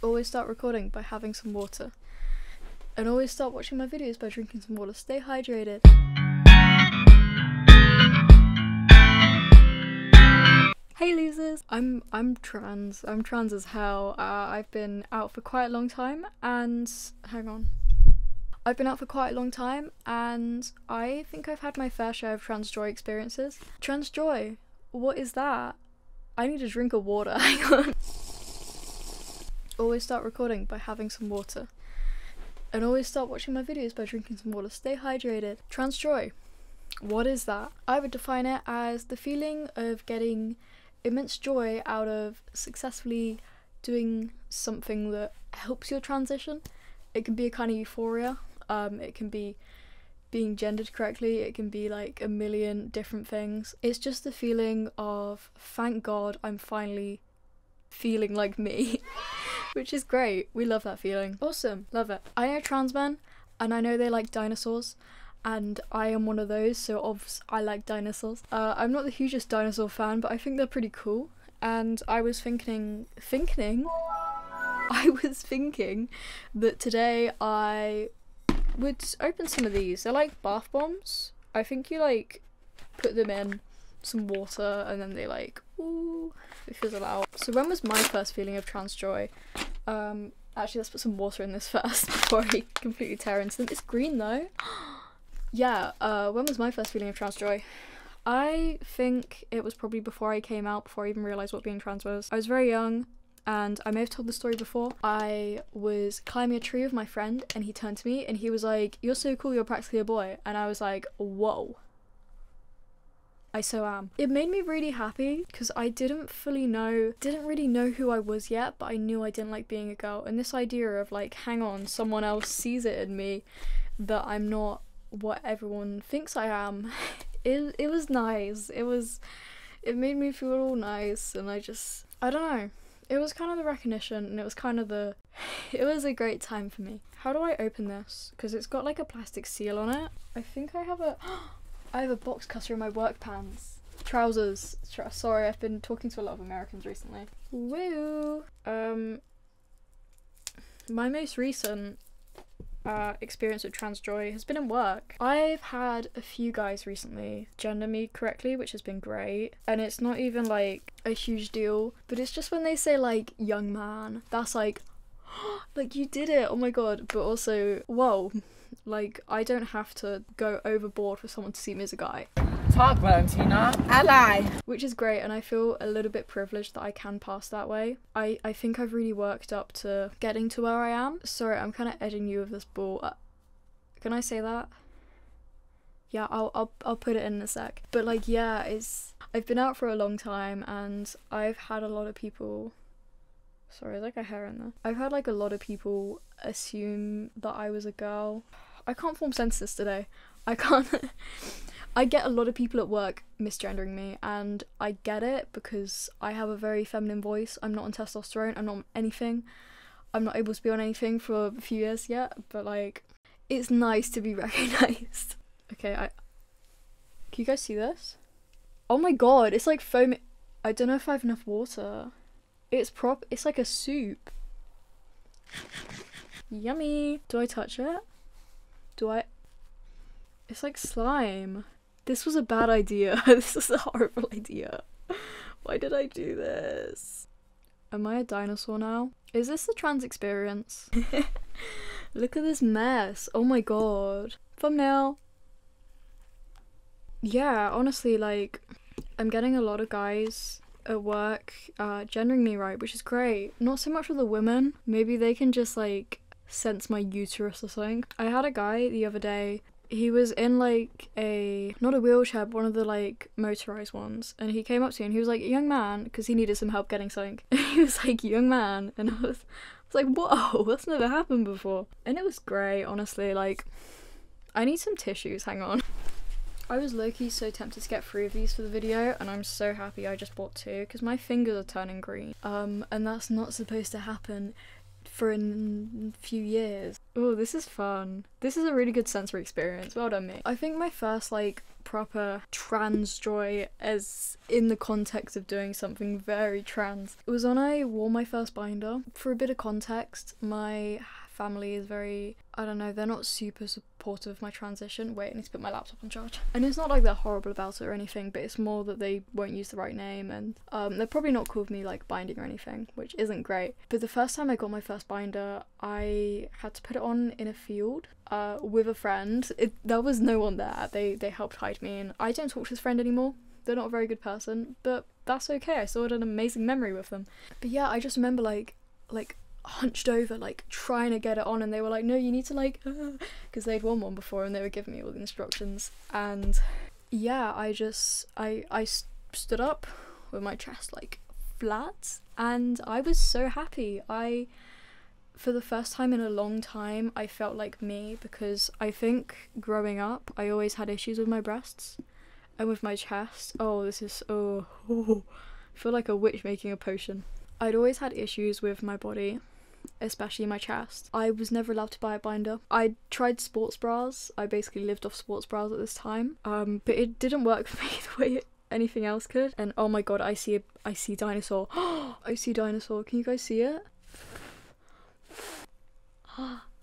Always start recording by having some water. And always start watching my videos by drinking some water. Stay hydrated. Hey losers! I'm I'm trans. I'm trans as hell. Uh, I've been out for quite a long time and hang on. I've been out for quite a long time and I think I've had my fair share of trans joy experiences. Trans joy? What is that? I need a drink of water. Hang on. Always start recording by having some water. And always start watching my videos by drinking some water. Stay hydrated. Trans joy. What is that? I would define it as the feeling of getting immense joy out of successfully doing something that helps your transition. It can be a kind of euphoria. Um, it can be being gendered correctly. It can be like a million different things. It's just the feeling of thank God I'm finally feeling like me, which is great. We love that feeling. Awesome, love it. I know trans men, and I know they like dinosaurs and I am one of those, so obviously I like dinosaurs. Uh, I'm not the hugest dinosaur fan, but I think they're pretty cool. And I was thinking, thinking, I was thinking that today I would open some of these. They're like bath bombs. I think you like put them in some water and then they like ooh they fizzle out. So when was my first feeling of trans joy? Um, actually, let's put some water in this first before I completely tear into them. It's green though. yeah, uh, when was my first feeling of trans joy? I think it was probably before I came out, before I even realised what being trans was. I was very young, and I may have told the story before. I was climbing a tree with my friend, and he turned to me and he was like, You're so cool, you're practically a boy. And I was like, Whoa. I so am. It made me really happy because I didn't fully know, didn't really know who I was yet, but I knew I didn't like being a girl. And this idea of like, hang on, someone else sees it in me that I'm not what everyone thinks I am. It it was nice. It was it made me feel all nice and I just I don't know. It was kind of the recognition and it was kind of the it was a great time for me. How do I open this? Because it's got like a plastic seal on it. I think I have a I have a box cutter in my work pants. Trousers. Tra- sorry, I've been talking to a lot of Americans recently. Woo! Um, my most recent uh, experience with trans joy has been in work. I've had a few guys recently gender me correctly, which has been great. And it's not even like a huge deal, but it's just when they say like young man, that's like, like you did it, oh my god. But also, whoa, like I don't have to go overboard for someone to see me as a guy. Talk, Valentina. Ally. Which is great, and I feel a little bit privileged that I can pass that way. I, I think I've really worked up to getting to where I am. Sorry, I'm kind of edging you with this ball. Uh, can I say that? Yeah, I'll, I'll I'll put it in a sec. But like, yeah, it's I've been out for a long time, and I've had a lot of people. Sorry, like a hair in there. Uh, I've had like a lot of people assume that I was a girl. I can't form sentences today. I can't. I get a lot of people at work misgendering me, and I get it because I have a very feminine voice. I'm not on testosterone, I'm not on anything. I'm not able to be on anything for a few years yet, but like, it's nice to be recognized. Okay, I. Can you guys see this? Oh my god, it's like foaming. I don't know if I have enough water. It's prop. It's like a soup. Yummy. Do I touch it? Do I? It's like slime. This was a bad idea. this was a horrible idea. Why did I do this? Am I a dinosaur now? Is this the trans experience? Look at this mess. Oh my god. Thumbnail. Yeah, honestly, like, I'm getting a lot of guys at work uh, gendering me right, which is great. Not so much with the women. Maybe they can just, like, sense my uterus or something. I had a guy the other day. He was in like a not a wheelchair but one of the like motorized ones. And he came up to me and he was like young man because he needed some help getting something. He was like young man. And I was, I was like whoa that's never happened before. And it was great honestly. Like I need some tissues. Hang on I was low-key so tempted to get three of these for the video and I'm so happy I just bought two because my fingers are turning green um and that's not supposed to happen for a few years. Oh, this is fun. This is a really good sensory experience. Well done, me. I think my first like proper trans joy as in the context of doing something very trans. It was when I wore my first binder. For a bit of context, my family is very I don't know, they're not super supportive of my transition. Wait, I need to put my laptop on charge. And it's not like they're horrible about it or anything, but it's more that they won't use the right name and um, they're probably not cool with me like binding or anything, which isn't great. But the first time I got my first binder, I had to put it on in a field uh, with a friend. It, there was no one there. They they helped hide me and I don't talk to this friend anymore. They're not a very good person, but that's okay. I still had an amazing memory with them. But yeah, I just remember like like hunched over like trying to get it on and they were like no you need to like because they'd won one before and they were giving me all the instructions. And yeah i just i i stood up with my chest like flat and i was so happy. I for the first time in a long time i felt like me because i think growing up i always had issues with my breasts and with my chest. Oh this is oh, oh I feel like a witch making a potion. I'd always had issues with my body especially my chest. I was never allowed to buy a binder. I tried sports bras. I basically lived off sports bras at this time. Um, but it didn't work for me the way anything else could. And oh my god, I see a I see dinosaur. I see dinosaur. Can you guys see it? Ah.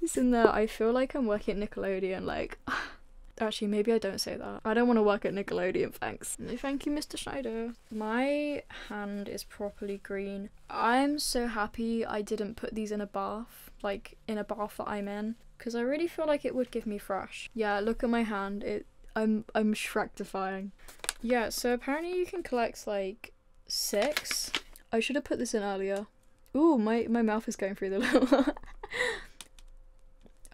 It's in there. I feel like I'm working at Nickelodeon. Like. Actually, maybe I don't say that. I don't want to work at Nickelodeon, thanks. No, thank you, Mr. Schneider. My hand is properly green. I'm so happy I didn't put these in a bath, like in a bath that I'm in, because I really feel like it would give me fresh. Yeah, look at my hand. It, I'm, I'm Shrektifying. Yeah, so apparently you can collect like six. I should have put this in earlier. Ooh, my, my mouth is going through the little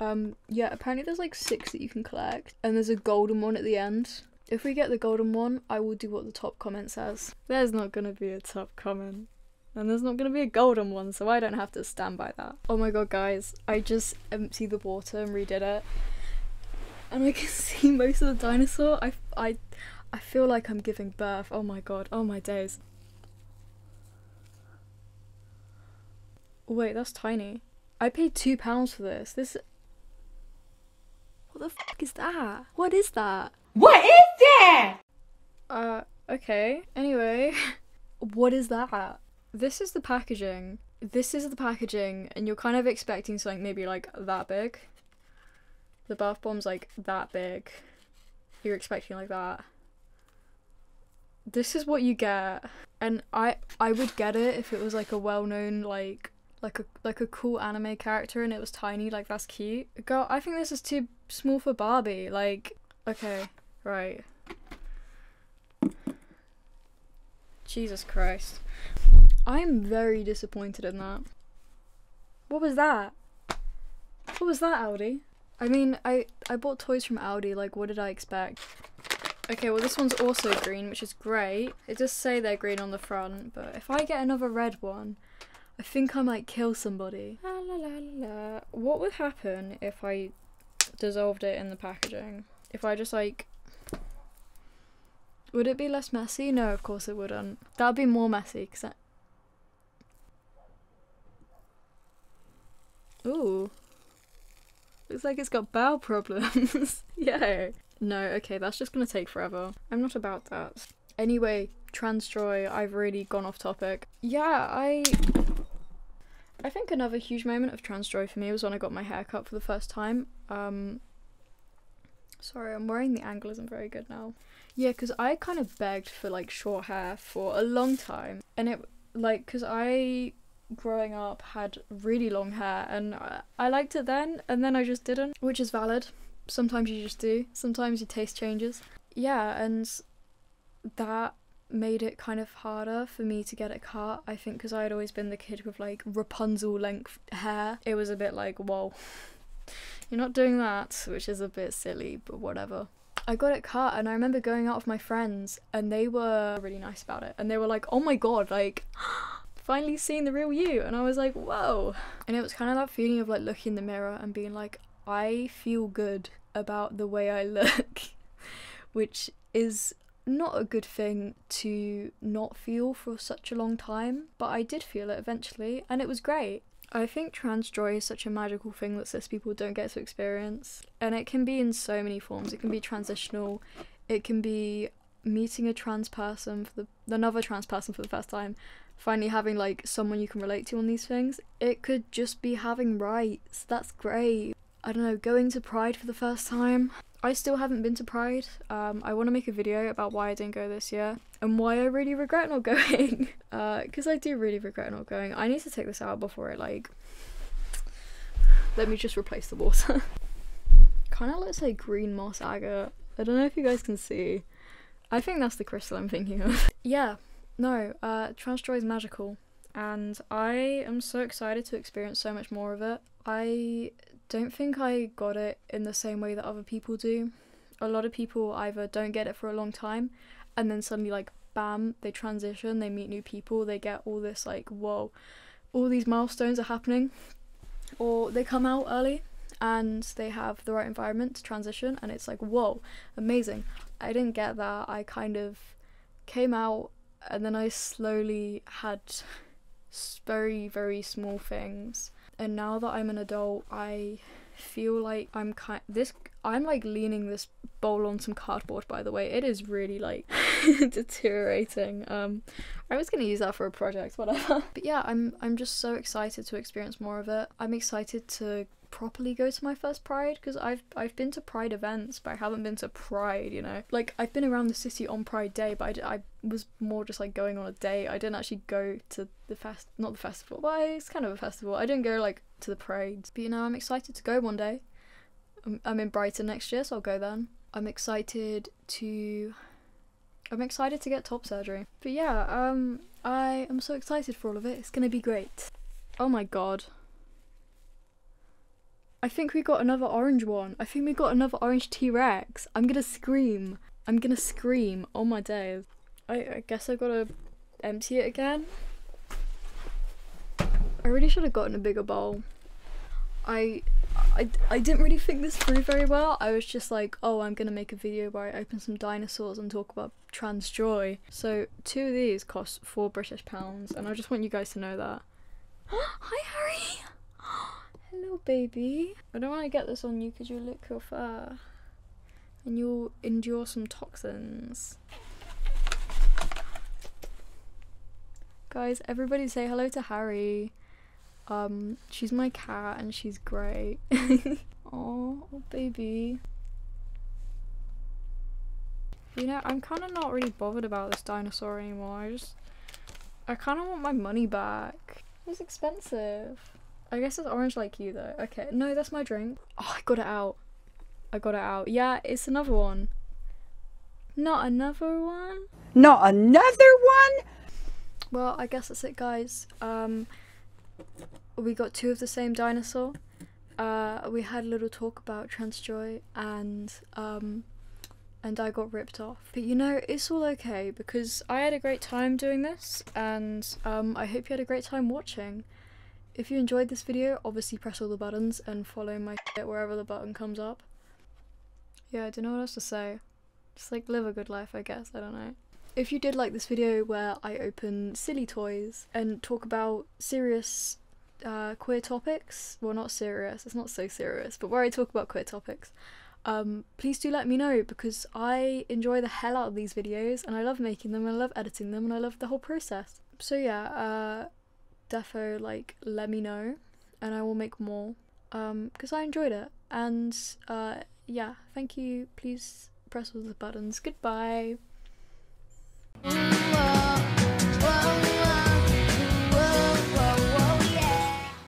Um, yeah, apparently there's like six that you can collect, and there's a golden one at the end. If we get the golden one, I will do what the top comment says. There's not gonna be a top comment. And there's not gonna be a golden one, so I don't have to stand by that. Oh my god, guys, I just emptied the water and redid it. And I can see most of the dinosaur. I, I, I feel like I'm giving birth. Oh my god, oh my days. Wait, that's tiny. I paid two pounds for this. This what the fuck is that? What is that? What is that? Uh, okay. Anyway, what is that? This is the packaging. This is the packaging, and you're kind of expecting something maybe like that big. The bath bomb's like that big. You're expecting like that. This is what you get, and I I would get it if it was like a well-known like like a like a cool anime character and it was tiny, like that's cute. Girl, I think this is too small for Barbie. Like, okay, right. Jesus Christ. I'm very disappointed in that. What was that? What was that, Aldi? I mean, I I bought toys from Aldi, like what did I expect? Okay, well this one's also green, which is great. It does say they're green on the front, but if I get another red one, I think I might kill somebody. La, la, la. What would happen if I dissolved it in the packaging? If I just like... Would it be less messy? No, of course it wouldn't. That would be more messy because I... Ooh. Looks like it's got bowel problems. yeah. No, okay, that's just gonna take forever. I'm not about that. Anyway, trans joy, I've really gone off topic. Yeah, I I think another huge moment of trans joy for me was when I got my hair cut for the first time. Um, sorry, I'm wearing the angle isn't very good now. Yeah, because I kind of begged for like short hair for a long time, and it like because I growing up had really long hair and I, I liked it then, and then I just didn't, which is valid. Sometimes you just do. Sometimes your taste changes. Yeah, and that made it kind of harder for me to get it cut. I think because I had always been the kid with like Rapunzel length hair, it was a bit like, whoa, you're not doing that, which is a bit silly, but whatever. I got it cut and I remember going out with my friends and they were really nice about it and they were like, oh my god, like, finally seeing the real you. And I was like, whoa. And it was kind of that feeling of like looking in the mirror and being like, I feel good about the way I look, which is not a good thing to not feel for such a long time, but I did feel it eventually, and it was great. I think trans joy is such a magical thing that cis people don't get to experience. And it can be in so many forms. It can be transitional, it can be meeting a trans person for the another trans person for the first time, finally having like someone you can relate to on these things. It could just be having rights. That's great. I don't know, going to Pride for the first time. I still haven't been to Pride. Um, I want to make a video about why I didn't go this year and why I really regret not going. Because uh, I do really regret not going. I need to take this out before it like. Let me just replace the water. kind of looks like green moss agate. I don't know if you guys can see. I think that's the crystal I'm thinking of. yeah, no, uh, Trans Joy is magical. And I am so excited to experience so much more of it. I don't think I got it in the same way that other people do. A lot of people either don't get it for a long time and then suddenly, like, bam, they transition, they meet new people, they get all this, like, whoa, all these milestones are happening. Or they come out early and they have the right environment to transition, and it's like, whoa, amazing. I didn't get that. I kind of came out and then I slowly had very, very small things and now that I'm an adult, I feel like I'm kind this I'm like leaning this bowl on some cardboard by the way. It is really like deteriorating. Um I was going to use that for a project whatever. But yeah, I'm I'm just so excited to experience more of it. I'm excited to properly go to my first Pride because I've I've been to Pride events, but I haven't been to Pride. You know, like I've been around the city on Pride Day, but I, I was more just like going on a day. I didn't actually go to the fest, not the festival. Well, it's kind of a festival. I didn't go like to the parades, but you know, I'm excited to go one day. I'm, I'm in Brighton next year, so I'll go then. I'm excited to. I'm excited to get top surgery. But yeah, um, I am so excited for all of it. It's gonna be great. Oh my god. I think we got another orange one. I think we got another orange T-Rex. I'm gonna scream. I'm gonna scream. Oh my days. I, I guess I gotta empty it again. I really should have gotten a bigger bowl. I, I, I didn't really think this through very well. I was just like, oh, I'm gonna make a video where I open some dinosaurs and talk about trans joy. So two of these cost four British pounds, and I just want you guys to know that. Hi, Harry. Hello, baby. I don't want to get this on you because you lick your fur and you'll endure some toxins. Guys, everybody say hello to Harry. Um, she's my cat and she's great. oh, baby. You know, I'm kind of not really bothered about this dinosaur anymore. I just, I kind of want my money back. It was expensive. I guess it's orange like you though. Okay, no, that's my drink. Oh, I got it out. I got it out. Yeah, it's another one. Not another one? Not another one? Well, I guess that's it, guys. Um, we got two of the same dinosaur. Uh, we had a little talk about Transjoy and um, and I got ripped off. But you know, it's all okay because I had a great time doing this, and um, I hope you had a great time watching. If you enjoyed this video, obviously press all the buttons and follow my shit wherever the button comes up. Yeah, I don't know what else to say. Just like live a good life, I guess, I don't know. If you did like this video where I open silly toys and talk about serious uh, queer topics, well not serious, it's not so serious, but where I talk about queer topics, um, please do let me know because I enjoy the hell out of these videos and I love making them and I love editing them and I love the whole process. So yeah, uh, defo like let me know and I will make more um because I enjoyed it. And uh yeah thank you. Please press all the buttons. Goodbye